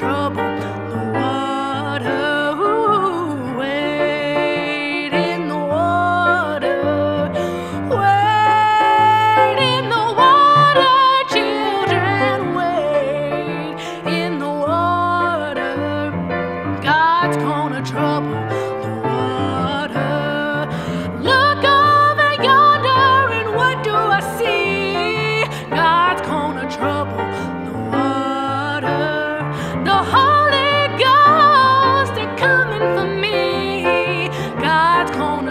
trouble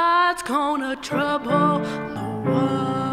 God's gonna trouble the world.